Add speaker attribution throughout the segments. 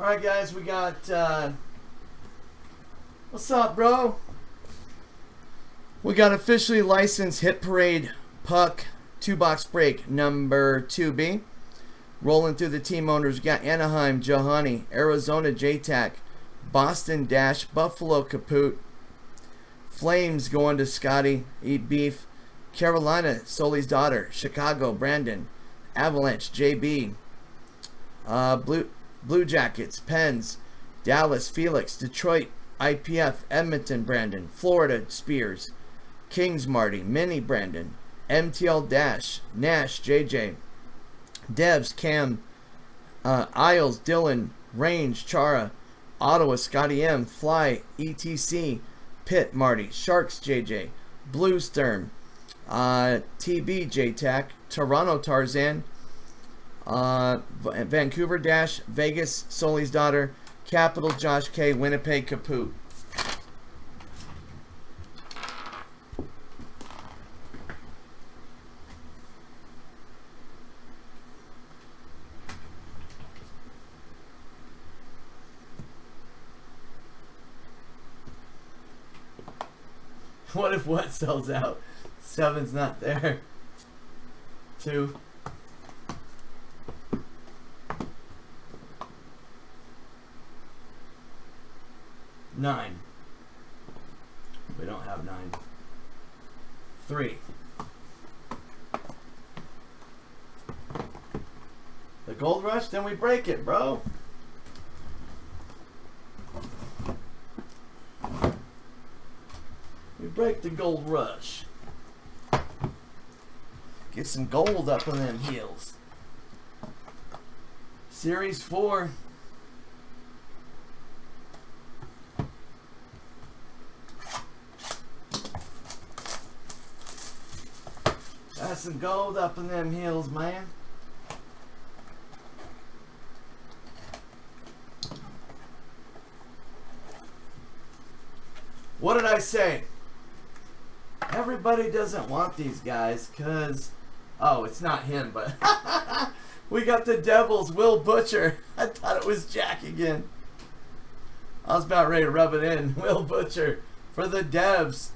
Speaker 1: Alright guys, we got uh What's up, bro? We got officially licensed Hit Parade Puck two box break number 2B. Rolling through the team owners, we got Anaheim, Johanny, Arizona, JTAC, Boston Dash, Buffalo Kaput, Flames going to Scotty, Eat Beef, Carolina, Soli's daughter, Chicago, Brandon, Avalanche, JB, uh, Blue Blue Jackets, Pens, Dallas, Felix, Detroit, IPF, Edmonton, Brandon, Florida, Spears, Kings, Marty, Mini, Brandon, MTL Dash, Nash, JJ, Devs, Cam, uh, Isles, Dylan, Range, Chara, Ottawa, Scotty M, Fly, ETC, Pitt, Marty, Sharks, JJ, Blue Stern, uh, TB, JTAC, Toronto, Tarzan, uh, Vancouver Dash, Vegas, Soli's Daughter, Capital, Josh K, Winnipeg, Kaput. What if what sells out? Seven's not there. Two. Nine. We don't have nine. Three. The gold rush, then we break it, bro. We break the gold rush. Get some gold up on them heels. Series 4. That's some gold up in them hills, man. What did I say? Everybody doesn't want these guys because, oh, it's not him, but we got the Devils, Will Butcher. I thought it was Jack again. I was about ready to rub it in. Will Butcher for the Devs.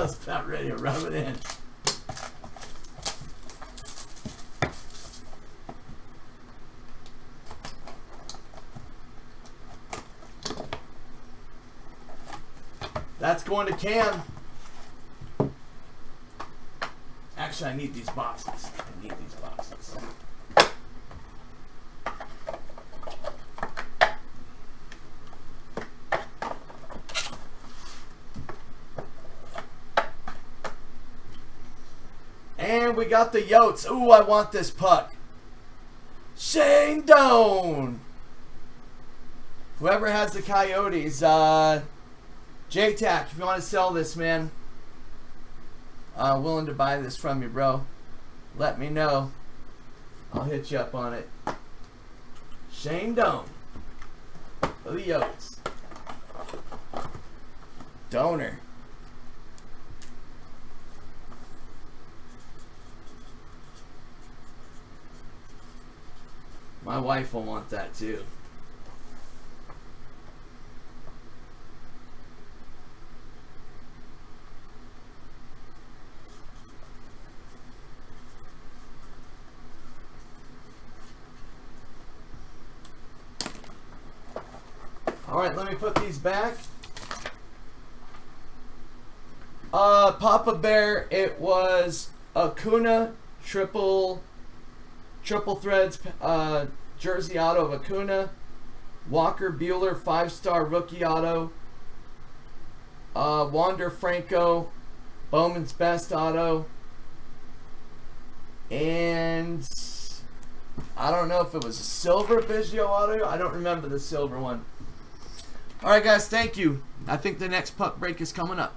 Speaker 1: Was about ready to rub it in. That's going to Cam. Actually, I need these boxes. I need these boxes. And we got the Yotes. Ooh, I want this puck. Shane Doan. Whoever has the Coyotes, uh, JTAC, if you want to sell this, man, uh, willing to buy this from you, bro. Let me know. I'll hit you up on it. Shane Doan. The Yotes. Donor. My wife will want that too. All right, let me put these back. Uh, Papa Bear, it was Acuna triple triple threads uh, jersey auto of Acuna. Walker Buehler five star rookie auto. Uh, Wander Franco Bowman's best auto. And I don't know if it was a silver Biggio auto. I don't remember the silver one. All right, guys, thank you. I think the next puck break is coming up.